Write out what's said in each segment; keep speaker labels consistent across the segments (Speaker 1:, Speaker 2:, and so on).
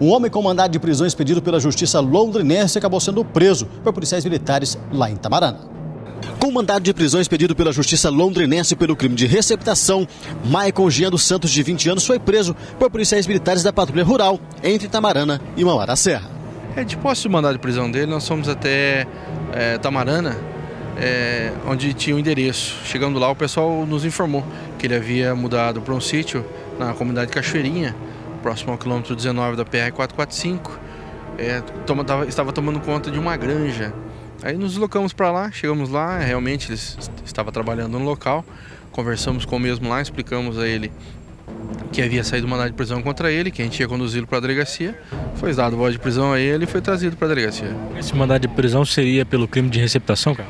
Speaker 1: Um homem com mandado de prisão expedido pela justiça londrinense acabou sendo preso por policiais militares lá em Tamarana. Com mandado de prisão expedido pela justiça londrinense pelo crime de receptação, Michael Jean dos Santos, de 20 anos, foi preso por policiais militares da Patrulha Rural entre Tamarana e Mauá da Serra.
Speaker 2: É, de posse do mandado de prisão dele, nós fomos até é, Tamarana, é, onde tinha o um endereço. Chegando lá, o pessoal nos informou que ele havia mudado para um sítio na comunidade Cachoeirinha, próximo ao quilômetro 19 da PR-445, é, toma, tava, estava tomando conta de uma granja. Aí nos deslocamos para lá, chegamos lá, realmente ele estava trabalhando no local, conversamos com o mesmo lá, explicamos a ele que havia saído mandado de prisão contra ele, que a gente ia conduzi-lo para a delegacia. Foi dado voz de prisão a ele e foi trazido para a delegacia.
Speaker 3: Esse mandado de prisão seria pelo crime de receptação, cara?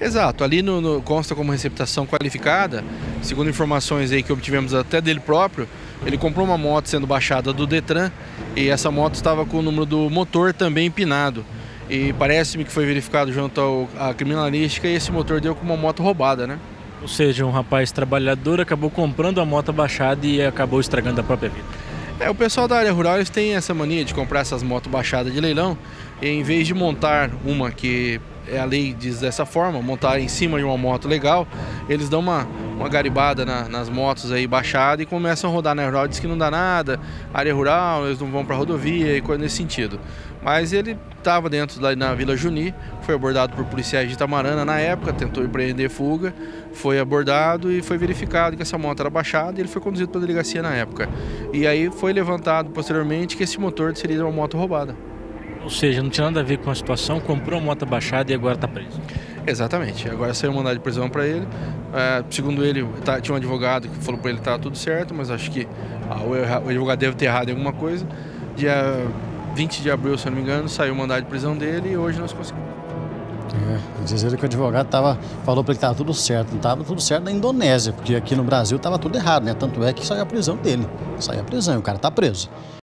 Speaker 2: Exato, ali no, no, consta como receptação qualificada, segundo informações aí que obtivemos até dele próprio, ele comprou uma moto sendo baixada do Detran e essa moto estava com o número do motor também empinado. E parece-me que foi verificado junto à criminalística e esse motor deu com uma moto roubada, né?
Speaker 3: Ou seja, um rapaz trabalhador acabou comprando a moto baixada e acabou estragando a própria vida.
Speaker 2: É, o pessoal da área rural eles têm essa mania de comprar essas motos baixadas de leilão e em vez de montar uma que é a lei diz dessa forma, montar em cima de uma moto legal, eles dão uma, uma garibada na, nas motos aí baixadas e começam a rodar na rural, diz que não dá nada, área rural, eles não vão para rodovia e coisa nesse sentido. Mas ele estava dentro da na Vila Juni, foi abordado por policiais de Itamarana na época, tentou empreender fuga, foi abordado e foi verificado que essa moto era baixada e ele foi conduzido para a delegacia na época. E aí foi levantado posteriormente que esse motor seria uma moto roubada.
Speaker 3: Ou seja, não tinha nada a ver com a situação, comprou uma moto baixada e agora está preso.
Speaker 2: Exatamente. Agora saiu mandado de prisão para ele. É, segundo ele, tá, tinha um advogado que falou para ele que estava tudo certo, mas acho que ah, o, o advogado deve ter errado em alguma coisa. Dia 20 de abril, se não me engano, saiu mandado de prisão dele e hoje nós conseguimos.
Speaker 1: É, dizer que o advogado tava, falou para ele que estava tudo certo. Não estava tudo certo na Indonésia, porque aqui no Brasil estava tudo errado, né? Tanto é que saiu a prisão dele. Saiu a prisão o cara está preso.